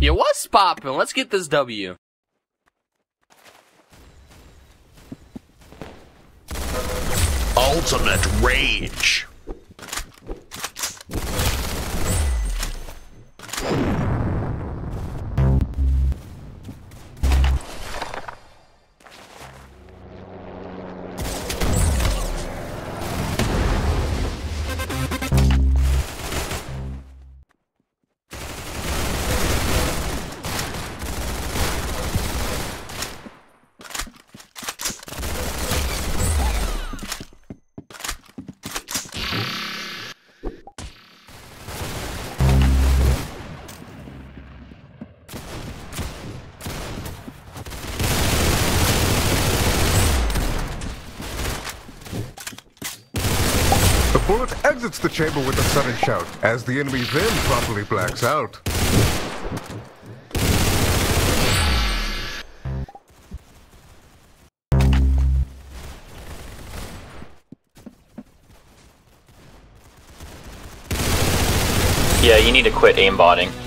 Yeah, what's poppin'? Let's get this W. Ultimate Rage. Bullet exits the chamber with a sudden shout, as the enemy then promptly blacks out. Yeah, you need to quit aimbotting.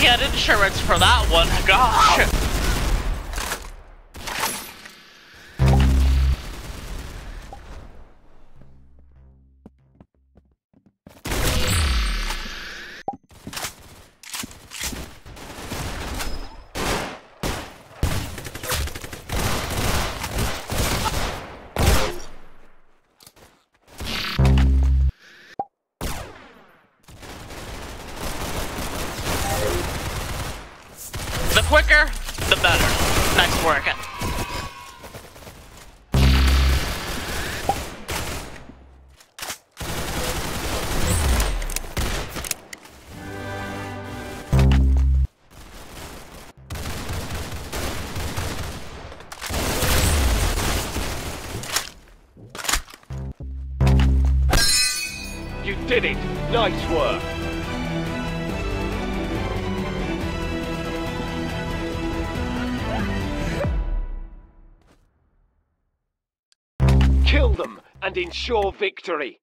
He had insurance for that one. Gosh. The better. Nice work. You did it! Nice work! And ensure victory!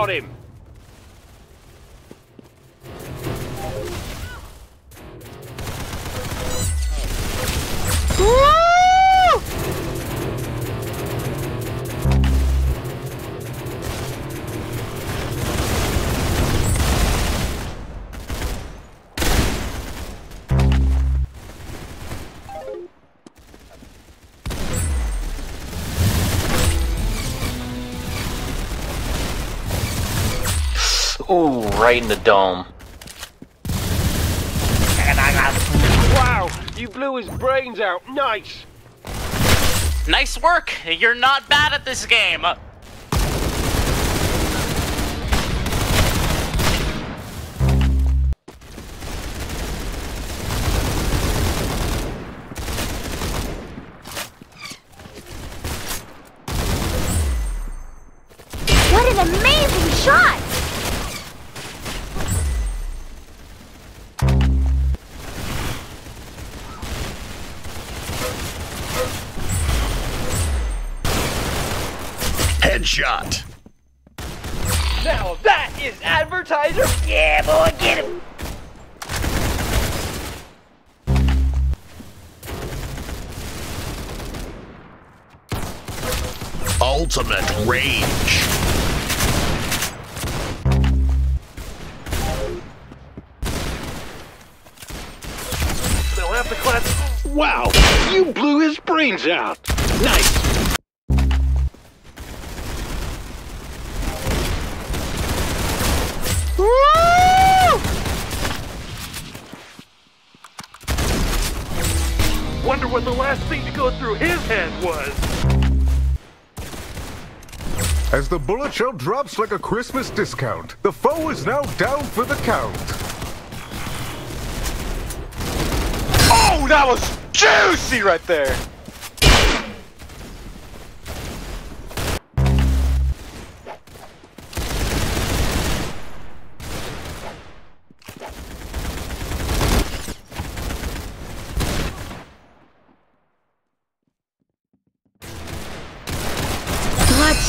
Got him! Ooh, right in the dome. Wow, you blew his brains out. Nice. Nice work. You're not bad at this game. Headshot. Now that is advertiser. Yeah, boy, get him! Ultimate Rage! They'll have to class. Wow, you blew his brains out. Nice. Wonder what the last thing to go through his head was. As the bullet shell drops like a Christmas discount, the foe is now down for the count. Oh, that was juicy right there.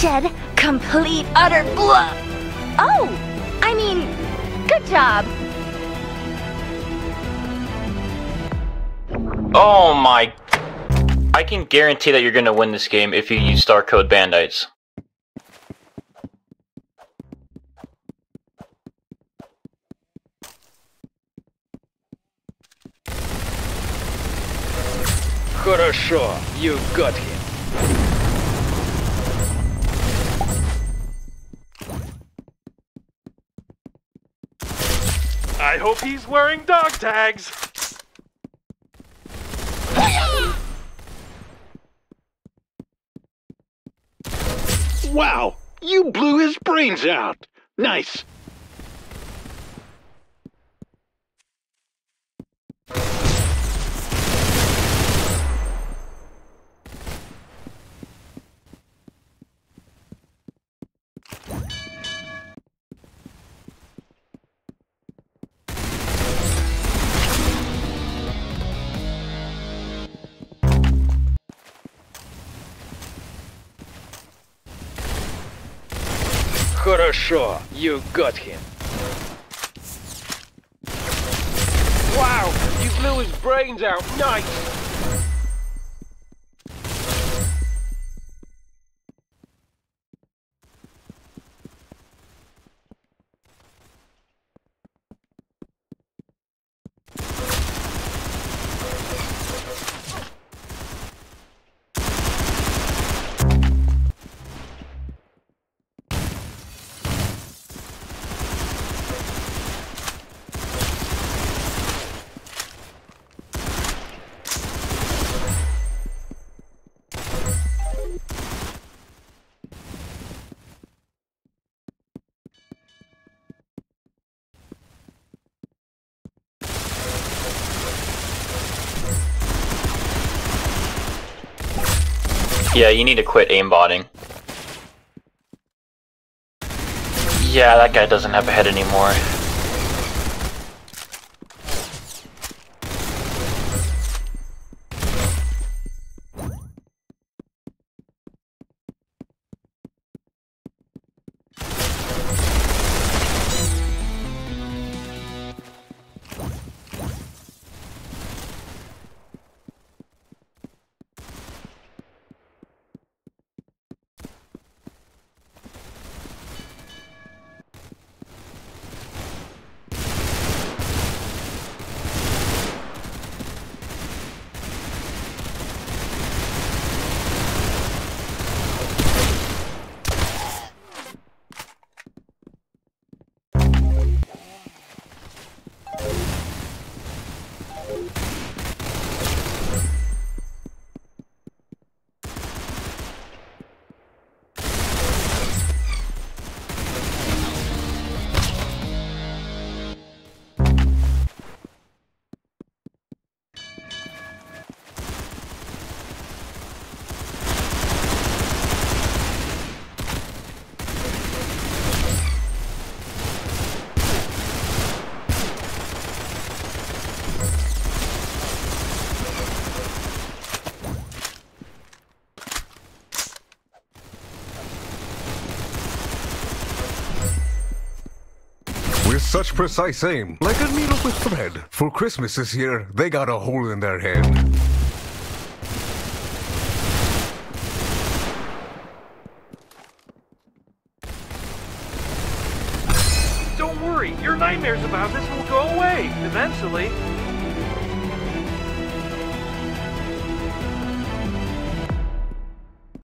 Bloodshed, complete utter blood. Oh, I mean, good job. Oh my. I can guarantee that you're gonna win this game if you use Star Code Bandites. Хорошо, you got him. Hope he's wearing dog tags. Wow, you blew his brains out. Nice. Хорошо, you got him. Wow, you blew his brains out. Nice. Yeah, you need to quit aimbotting. Yeah, that guy doesn't have a head anymore. Such precise aim, like a needle with thread. For Christmas this year, they got a hole in their head. Don't worry, your nightmares about this will go away, eventually.